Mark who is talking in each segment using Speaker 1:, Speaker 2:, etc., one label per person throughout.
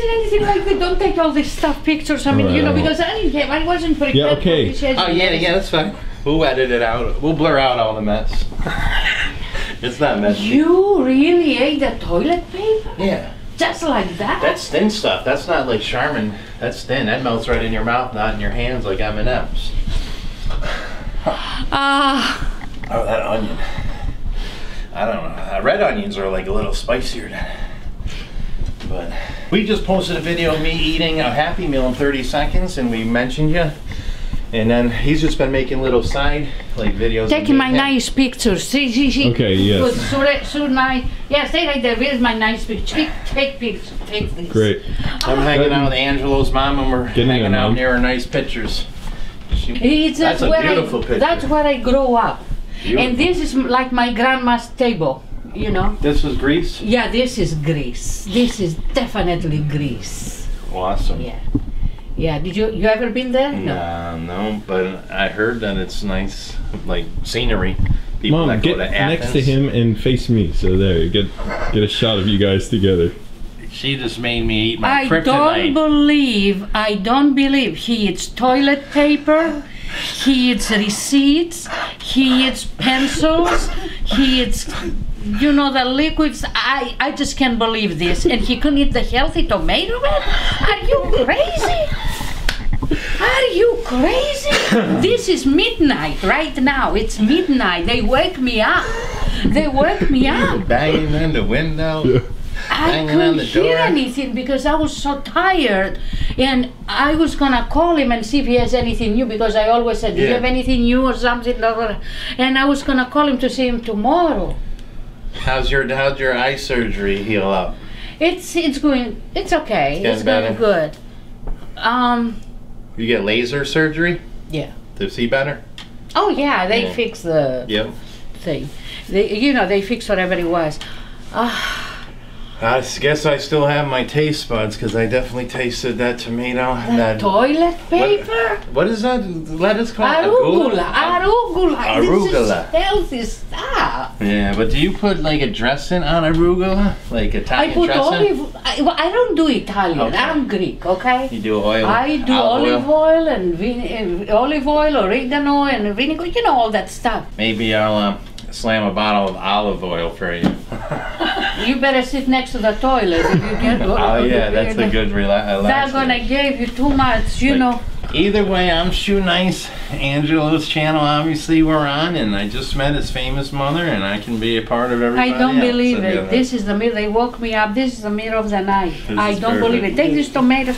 Speaker 1: seen anything like that. Don't take all this stuff pictures. I mean, you know, because I didn't have, I wasn't prepared.
Speaker 2: Yeah, okay.
Speaker 3: Oh yeah, yeah, that's fine. We'll edit it out. We'll blur out all the mess. it's not messy.
Speaker 1: You really ate the toilet paper?
Speaker 3: Yeah,
Speaker 1: Just like that?
Speaker 3: that's thin stuff. That's not like Charmin. That's thin. That melts right in your mouth, not in your hands like M and M's.
Speaker 1: Ah,
Speaker 3: Oh, that onion. I don't know. Uh, red onions are like a little spicier than. But we just posted a video of me eating a Happy Meal in 30 seconds, and we mentioned you. And then he's just been making little side like videos.
Speaker 1: taking my
Speaker 3: yeah.
Speaker 1: nice pictures. See, see, see.
Speaker 2: Okay, yes.
Speaker 1: Good. So, so nice. Yeah, stay right there. Where's my nice picture? Take, take pictures. Take this.
Speaker 2: Great.
Speaker 3: I'm ah. hanging out with Angelo's mom, and we're
Speaker 2: Getting
Speaker 3: hanging out
Speaker 2: Mom.
Speaker 3: near her nice pictures. She-
Speaker 1: It's
Speaker 3: That's a beautiful
Speaker 1: I,
Speaker 3: picture.
Speaker 1: That's where I grew up.
Speaker 3: Beautiful.
Speaker 1: And this is like my grandma's table, you know?
Speaker 3: This is Greece.
Speaker 1: Yeah, this is Greece. This is definitely Greece.
Speaker 3: Awesome.
Speaker 1: Yeah. Yeah, did you you ever been there?
Speaker 3: No, no, but I heard that it's nice, like scenery. People
Speaker 2: Mom,
Speaker 3: that
Speaker 2: get
Speaker 3: to Athens.
Speaker 2: next to him and face me. So there, you get get a shot of you guys together.
Speaker 3: She just made me eat my
Speaker 1: I don't believe, I don't believe he eats toilet paper, he eats receipts, he eats pencils, he eats, you know, the liquids. I, I just can't believe this. And he couldn't eat the healthy tomato man? Are you crazy? Are you crazy? this is midnight right now. It's midnight. They wake me up. They wake me up.
Speaker 3: Banging on the window.
Speaker 1: I couldn't
Speaker 3: on
Speaker 1: hear anything because I was so tired, and I was gonna call him and see if he has anything new because I always said, "Do you have anything new or something?" And I was gonna call him to see him tomorrow.
Speaker 3: How's your How's your eye surgery heal up?
Speaker 1: It's it's going it's okay.
Speaker 3: Getting
Speaker 1: It's going good. Um.
Speaker 3: You get laser surgery
Speaker 1: Yeah.
Speaker 3: to see better.
Speaker 1: Oh yeah, they
Speaker 3: Yeah.
Speaker 1: fix the
Speaker 3: Yep.
Speaker 1: thing. They you know they fix whatever it was. Ah.
Speaker 3: I guess I still have my taste buds because I definitely tasted that tomato.
Speaker 1: that
Speaker 3: That
Speaker 1: toilet paper.
Speaker 3: what is that lettuce called?
Speaker 1: Arugula, arugula.
Speaker 3: Arugula.
Speaker 1: This is healthy stuff.
Speaker 3: Yeah, but do you put like a dressing on arugula, like
Speaker 1: I
Speaker 3: Italian
Speaker 1: put
Speaker 3: dressing?
Speaker 1: olive. I, well, I don't do Italian.
Speaker 3: Okay.
Speaker 1: I'm Greek. Okay.
Speaker 3: You do oil.
Speaker 1: I do olive oil and vine- uh, olive oil, or oregano, and vinegar. You know all that stuff.
Speaker 3: Maybe I'll um, slam a bottle of olive oil for you.
Speaker 1: You better sit next to the toilet if you get.
Speaker 3: oh yeah, that's a good rela-
Speaker 1: They're gonna give you too much. You
Speaker 3: Like-
Speaker 1: know.
Speaker 3: Either way, I'm Shoenice. Angelo's channel, obviously, we're on, and I just met his famous mother, and I can be a part of everybody
Speaker 1: I don't
Speaker 3: else.
Speaker 1: believe it. This is the middle. They woke me up. This is the middle of the night.
Speaker 3: This
Speaker 1: I don't believe it.
Speaker 3: perfect.
Speaker 1: Take this tomato.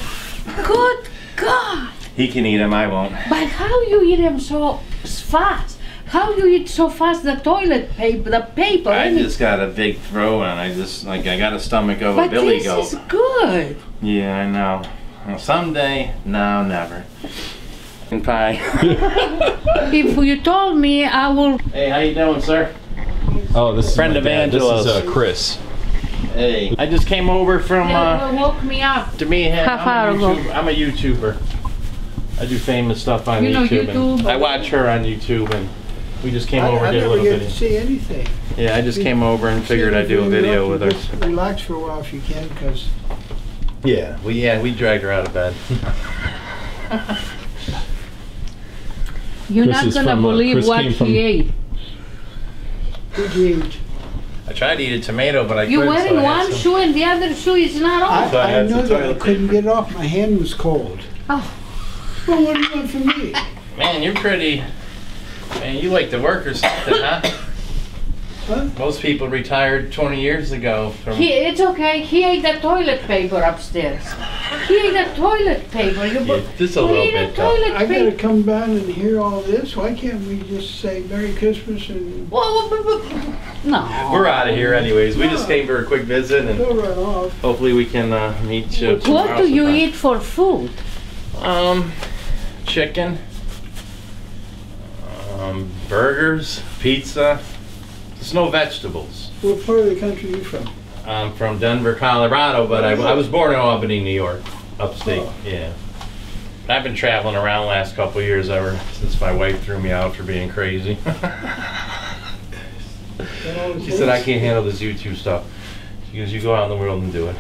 Speaker 1: Good God!
Speaker 3: He can eat them, I won't.
Speaker 1: But how you eat them so fast? How you eat so fast the toilet paper, the paper?
Speaker 3: I
Speaker 1: and
Speaker 3: just got a big throw and I just, like, I got a stomach of a
Speaker 1: but
Speaker 3: billy
Speaker 1: this
Speaker 3: goat.
Speaker 1: is good.
Speaker 3: Yeah, I know. Well, someday, no, never. And pie.
Speaker 1: If you told me, I will.
Speaker 3: hey, how you doing, sir?
Speaker 2: Oh, this is
Speaker 3: Friend
Speaker 2: my
Speaker 3: of
Speaker 2: dad. This is
Speaker 3: Angelo's.
Speaker 2: uh, Chris.
Speaker 3: Hey, I just came over from,
Speaker 1: They
Speaker 3: uh,
Speaker 1: woke me up.
Speaker 3: to me.
Speaker 1: Half
Speaker 3: I'm,
Speaker 1: hour ago.
Speaker 3: I'm a YouTuber. I do famous stuff on
Speaker 1: You know
Speaker 3: YouTube. and I watch her on YouTube, and we just came
Speaker 4: I,
Speaker 3: over
Speaker 4: I
Speaker 3: and did a
Speaker 4: never
Speaker 3: little
Speaker 4: get to
Speaker 3: video.
Speaker 4: see anything.
Speaker 3: Yeah, I just came over and figured I'd do a video with her.
Speaker 4: Relax for a while if you can, because
Speaker 3: Yeah, we yeah we dragged her out of bed.
Speaker 1: You're
Speaker 2: Chris
Speaker 1: not
Speaker 2: is
Speaker 1: gonna
Speaker 2: from, uh,
Speaker 1: believe
Speaker 2: Chris
Speaker 1: what
Speaker 2: came from-
Speaker 1: he ate.
Speaker 4: good age.
Speaker 3: I tried to eat a tomato, but I
Speaker 1: You're
Speaker 3: couldn't.
Speaker 1: wearing
Speaker 3: so I had
Speaker 1: one
Speaker 3: some-
Speaker 1: shoe and the other shoe is not
Speaker 4: I.
Speaker 3: So I
Speaker 4: I
Speaker 3: had
Speaker 4: know
Speaker 3: some
Speaker 4: that. I
Speaker 3: toilet
Speaker 4: couldn't
Speaker 3: paper.
Speaker 4: get it off. My hand was cold.
Speaker 1: Oh.
Speaker 4: Well, what do you want from me?
Speaker 3: Man, you're pretty. Man, you like to work or something, huh?
Speaker 4: Huh?
Speaker 3: Most people retired 20 years ago from.
Speaker 1: He, it's okay. He ate the toilet paper upstairs. He ate the toilet paper. You
Speaker 3: Yeah, just a little bit.
Speaker 1: the
Speaker 3: though.
Speaker 1: toilet
Speaker 4: I gotta come down and hear all this. Why can't we just say Merry Christmas and
Speaker 1: whoa. No.
Speaker 3: We're out of here, anyways. We just came for a quick visit, and
Speaker 4: go right off?
Speaker 3: hopefully we can uh, meet you.
Speaker 1: What
Speaker 3: tomorrow
Speaker 1: do you
Speaker 3: sometime.
Speaker 1: eat for food?
Speaker 3: Um, chicken, um, burgers, pizza. There's no vegetables.
Speaker 4: What part of the country are you from?
Speaker 3: I'm from Denver, Colorado, but I, I was born in Albany, New York, upstate.
Speaker 4: Oh.
Speaker 3: Yeah. I've been traveling around the last couple of years ever since my wife threw me out for being crazy. She said I can't handle this YouTube stuff. She goes, you go out in the world and do it.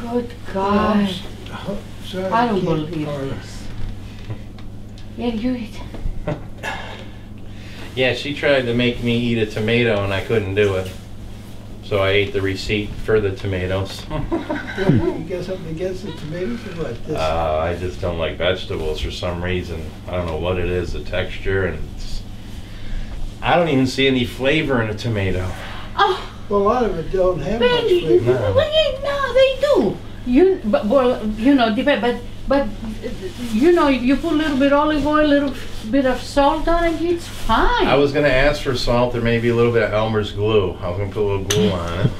Speaker 1: Good God.
Speaker 4: Oh, Sorry,
Speaker 1: I don't
Speaker 4: can't-
Speaker 1: believe
Speaker 4: or-
Speaker 1: this. Yeah, you eat.
Speaker 3: Yeah, she tried to make me eat a tomato and I couldn't do it. So I ate the receipt for the tomatoes.
Speaker 4: You got something against the tomatoes or what? This-
Speaker 3: Uh, I just don't like vegetables for some reason. I don't know what it is, the texture, and it's, I don't even see any flavor in a tomato.
Speaker 1: Oh,
Speaker 4: Well, a lot of it don't have much
Speaker 1: Randy,
Speaker 4: flavor.
Speaker 3: No.
Speaker 1: well, yeah, no, they do. You, but, well, you know, depend, but, but, you know, you put a little bit olive oil, a little bit of salt on it, it's fine.
Speaker 3: I was gonna ask for salt or maybe a little bit of Elmer's glue. I was gonna put a little glue on it.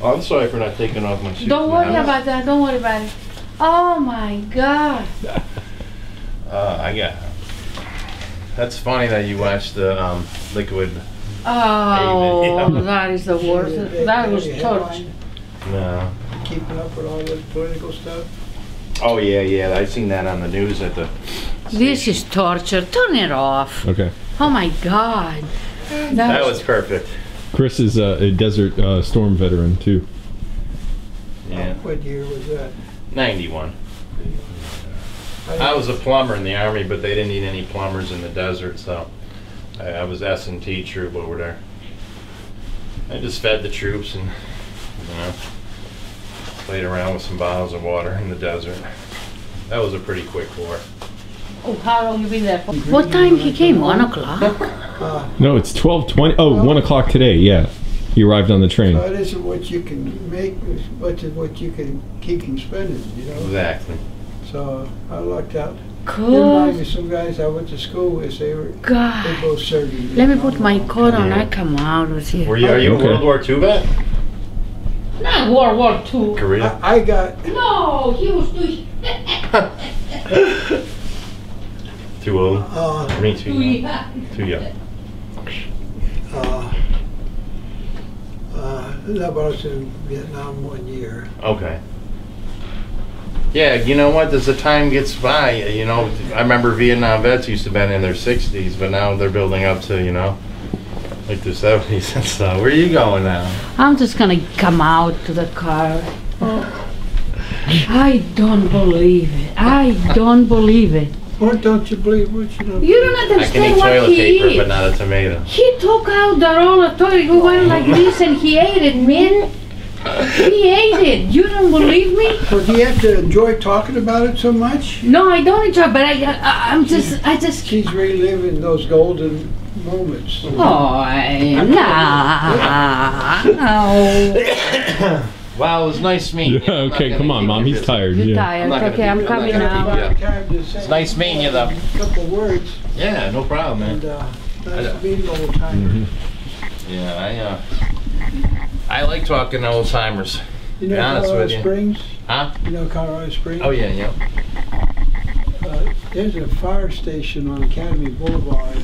Speaker 3: oh, I'm sorry for not taking off my shoes.
Speaker 1: Don't worry
Speaker 3: now.
Speaker 1: about that, don't worry about it. Oh my God.
Speaker 3: Uh, I got. That's funny that you watched the um, liquid.
Speaker 1: Oh,
Speaker 3: Amen.
Speaker 1: that is the worst. That was
Speaker 4: headline,
Speaker 1: torture.
Speaker 3: No.
Speaker 4: Keeping up with all the political stuff.
Speaker 3: Oh yeah, yeah. I seen that on the news at the.
Speaker 1: This is torture. Turn it off.
Speaker 2: Okay.
Speaker 1: Oh my God.
Speaker 3: That was perfect.
Speaker 2: Chris is uh, a desert uh, storm veteran too.
Speaker 3: Yeah.
Speaker 4: What year was that?
Speaker 3: Ninety-one. I was a plumber in the army, but they didn't need any plumbers in the desert, so I, I was S and T troop over there. I just fed the troops and you know played around with some bottles of water in the desert. That was a pretty quick war.
Speaker 1: Oh, how long you been there for? What time he came? One o'clock?
Speaker 4: Uh,
Speaker 2: No, it's twelve twenty. Oh, one o'clock today. Yeah, he arrived on the train.
Speaker 4: so it isn't what you can make, it's what is what you can keep from spending, you know?
Speaker 3: Exactly.
Speaker 4: So I lucked out. You remind me
Speaker 1: Good
Speaker 4: of some guys I went to school with, they were, they
Speaker 1: God.
Speaker 4: both served.
Speaker 1: Let me put my coat on.
Speaker 3: Yeah.
Speaker 1: I come out with you.
Speaker 3: Were you? Are you
Speaker 2: Okay.
Speaker 3: a World War II vet?
Speaker 1: Not World War Two.
Speaker 3: Korea.
Speaker 4: I, I got,
Speaker 1: No, he was too.
Speaker 3: Too old.
Speaker 4: uh,
Speaker 3: Me too.
Speaker 1: too
Speaker 3: young.
Speaker 1: young.
Speaker 3: Too young.
Speaker 4: uh, uh, I was in Vietnam one year.
Speaker 3: Okay. Yeah, you know what? As the time gets by, you know, I remember Vietnam vets used to been in their 60s, but now they're building up to, you know, like the 70s and stuff. Where are you going now?
Speaker 1: I'm just gonna come out to the car. Oh. I don't believe it. I don't believe it.
Speaker 4: What don't you believe, what you don't?
Speaker 1: You don't understand
Speaker 3: I can
Speaker 1: understand
Speaker 3: eat
Speaker 1: what
Speaker 3: toilet
Speaker 1: he
Speaker 3: paper,
Speaker 1: ate.
Speaker 3: but not a tomato.
Speaker 1: He took out the roll of toilet paper went like this and he ate it, man. He ate it. You don't believe me?
Speaker 4: Well, do you have to enjoy talking about it so much?
Speaker 1: No, I don't enjoy, but I, I I'm just, I just.
Speaker 4: She's reliving those golden moments.
Speaker 1: Oh, no.
Speaker 3: Wow, it was nice meeting you.
Speaker 2: Yeah,
Speaker 3: I'm not
Speaker 2: okay,
Speaker 3: gonna
Speaker 2: come on,
Speaker 3: keep
Speaker 2: mom.
Speaker 3: you
Speaker 2: He's
Speaker 3: busy.
Speaker 2: tired.
Speaker 1: You're
Speaker 2: Yeah.
Speaker 1: tired.
Speaker 3: not gonna
Speaker 1: Okay,
Speaker 3: be-
Speaker 1: I'm
Speaker 3: I'm
Speaker 1: coming
Speaker 3: not gonna be-
Speaker 1: now.
Speaker 3: Yeah.
Speaker 4: It's
Speaker 3: nice meeting you, though.
Speaker 4: a Couple words,
Speaker 3: Yeah, no problem,
Speaker 4: and,
Speaker 3: man.
Speaker 4: uh, nice meeting old timer.
Speaker 3: Yeah, I, uh, I like talking to old timers.
Speaker 4: You
Speaker 3: Be
Speaker 4: know
Speaker 3: honest
Speaker 4: Colorado
Speaker 3: with you.
Speaker 4: Springs?
Speaker 3: Huh?
Speaker 4: You know Colorado Springs?
Speaker 3: Oh, yeah, yeah.
Speaker 4: Uh, There's a fire station on Academy Boulevard.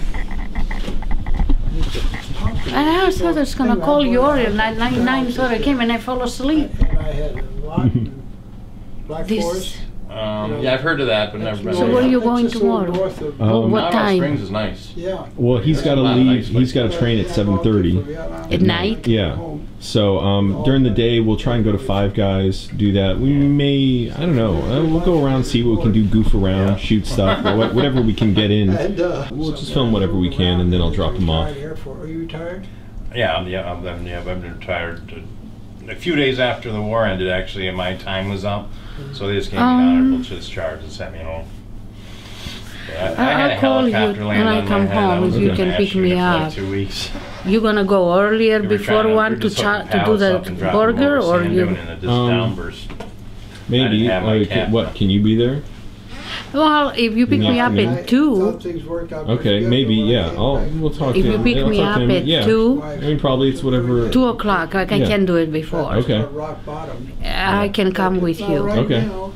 Speaker 4: It's a popular-
Speaker 1: And I thought I was gonna call
Speaker 4: I'm
Speaker 1: you
Speaker 4: going
Speaker 1: earlier,
Speaker 4: out
Speaker 1: nine, nine, nine, thought I came and I fell asleep.
Speaker 4: And I had a lot in Black
Speaker 1: This-
Speaker 4: Forest.
Speaker 3: Um, yeah, I've heard of that, but never been.
Speaker 1: So
Speaker 3: over
Speaker 1: where
Speaker 3: there.
Speaker 1: you
Speaker 4: That's
Speaker 1: going
Speaker 4: just a little
Speaker 1: tomorrow?
Speaker 4: north of-
Speaker 2: Um,
Speaker 1: Oh, what
Speaker 3: Colorado
Speaker 1: time?
Speaker 3: Springs is nice.
Speaker 4: Yeah.
Speaker 2: Well, he's got to
Speaker 3: There's a lot of
Speaker 2: leave.
Speaker 3: nice
Speaker 2: He's got a train at seven thirty.
Speaker 1: At night?
Speaker 2: Yeah. So um, during the day, we'll try and go to Five Guys. Do that. We may. I don't know. Uh, we'll go around, see what we can do, goof around, shoot stuff, or wha- whatever we can get in.
Speaker 4: And, uh,
Speaker 2: We'll just film whatever we can, and then I'll drop them off.
Speaker 4: Retired Air Are you retired?
Speaker 3: Yeah, I'm, yeah, I'm, I'm- yeah, I've been retired uh, a few days after the war ended, actually, and my time was up. So they just gave me an
Speaker 1: Um,
Speaker 3: honorable discharge and sent me home. I, I
Speaker 1: I-
Speaker 3: had a
Speaker 1: I'll call you
Speaker 3: land
Speaker 1: when I
Speaker 3: on my
Speaker 1: come
Speaker 3: head. I
Speaker 1: home
Speaker 3: was
Speaker 2: you
Speaker 1: can pick me
Speaker 3: for like
Speaker 1: up.
Speaker 3: two weeks.
Speaker 1: You gonna go earlier
Speaker 3: We
Speaker 1: before
Speaker 3: to-
Speaker 1: one to
Speaker 3: just
Speaker 1: cha- to do
Speaker 3: pallets
Speaker 1: the
Speaker 3: up and dropping them
Speaker 1: burger, or you?
Speaker 3: Doing it, just
Speaker 2: Um. Maybe.
Speaker 3: have my
Speaker 2: can, what? Can you be there?
Speaker 1: Well, if you pick
Speaker 2: In
Speaker 1: me up
Speaker 2: afternoon?
Speaker 1: at two,
Speaker 4: things worked out pretty
Speaker 2: Okay,
Speaker 4: good,
Speaker 2: maybe.
Speaker 4: but when I
Speaker 2: Yeah.
Speaker 4: came
Speaker 2: I'll.
Speaker 4: back-
Speaker 2: We'll talk
Speaker 1: if
Speaker 2: to
Speaker 1: you
Speaker 2: him.
Speaker 1: pick
Speaker 2: I'll
Speaker 1: me
Speaker 2: talk
Speaker 1: up
Speaker 2: to him.
Speaker 1: at
Speaker 2: yeah.
Speaker 1: two,
Speaker 2: I mean, probably it's whatever.
Speaker 1: two o'clock, like I
Speaker 2: Yeah.
Speaker 1: can do it before.
Speaker 2: Okay.
Speaker 4: Rock bottom.
Speaker 1: I can come with
Speaker 4: Well,
Speaker 1: you.
Speaker 4: right
Speaker 2: Okay.
Speaker 4: now,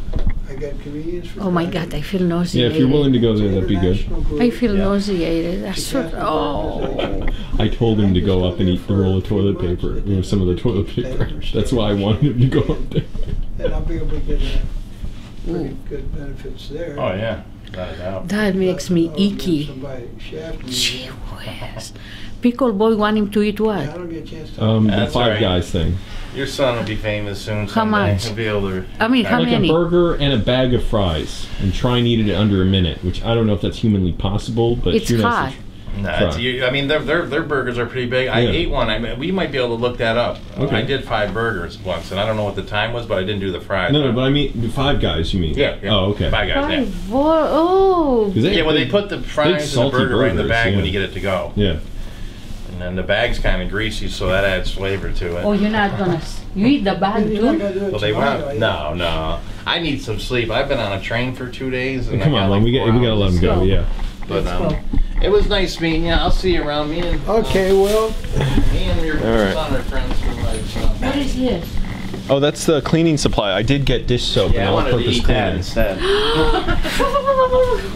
Speaker 4: I got comedians for
Speaker 1: Oh my God, I feel
Speaker 2: Yeah,
Speaker 1: nauseated.
Speaker 2: if you're willing to go there, that'd be good.
Speaker 4: International group.
Speaker 1: I feel
Speaker 3: Yeah.
Speaker 1: nauseated. That's what. Oh.
Speaker 2: I told him to go up and eat the roll of toilet paper. You know, some of the toilet paper. That's why I wanted him to go up there.
Speaker 4: And I'll be able to get pretty good benefits there.
Speaker 3: Oh, yeah, without a doubt.
Speaker 1: That makes me
Speaker 4: But, oh, you
Speaker 1: icky.
Speaker 4: Somebody shafting me.
Speaker 1: Gee whiz. Pickleboy want him to eat
Speaker 4: I
Speaker 1: what?
Speaker 4: don't get a chance to.
Speaker 2: Um, the
Speaker 3: That's
Speaker 2: Five
Speaker 3: all right.
Speaker 2: Guys thing.
Speaker 3: Your son will be famous soon.
Speaker 1: How
Speaker 3: someday.
Speaker 1: much?
Speaker 3: He'll be able to.
Speaker 1: I mean, how
Speaker 2: like
Speaker 1: many?
Speaker 2: a burger and a bag of fries, and try and eat it in under a minute. Which I don't know if that's humanly possible, but
Speaker 1: It's
Speaker 2: who knows?
Speaker 1: hot.
Speaker 3: No, you, I mean, their, their their burgers are pretty big. I
Speaker 2: Yeah.
Speaker 3: ate one. I mean, we might be able to look that up.
Speaker 2: Okay.
Speaker 3: I did five burgers once, and I don't know what the time was, but I didn't do the fries.
Speaker 2: No, no, but I mean Five Guys. You mean?
Speaker 3: yeah, yeah.
Speaker 2: Oh, okay.
Speaker 3: Five guys. Yeah.
Speaker 1: Five, four, oh.
Speaker 2: 'Cause
Speaker 3: Yeah, well, they put the fries and the
Speaker 2: salty
Speaker 3: burger right in the
Speaker 2: burgers,
Speaker 3: bag when you get it to go,
Speaker 2: Yeah.
Speaker 3: and then the bag's kind of greasy, so that adds flavor to it.
Speaker 1: Oh, you're not gonna. You eat the bag too?
Speaker 4: gonna do it
Speaker 3: Well, they
Speaker 4: tomorrow,
Speaker 3: want no, no. I need some sleep. I've been on a train for two days, and
Speaker 2: Come
Speaker 3: I got
Speaker 2: on,
Speaker 3: like
Speaker 2: Len. We got we gotta let
Speaker 3: hours.
Speaker 2: them go.
Speaker 1: go.
Speaker 2: Yeah.
Speaker 3: But
Speaker 1: Let's
Speaker 3: um,
Speaker 1: go.
Speaker 3: It was nice meeting you. I'll see you around. Me and uh,
Speaker 4: Okay, well,
Speaker 3: me and your
Speaker 2: All right.
Speaker 3: son are friends for life. So.
Speaker 1: Uh, what is this?
Speaker 2: Oh, that's the cleaning supply. I did get dish soap
Speaker 3: Yeah, I wanted to eat that instead.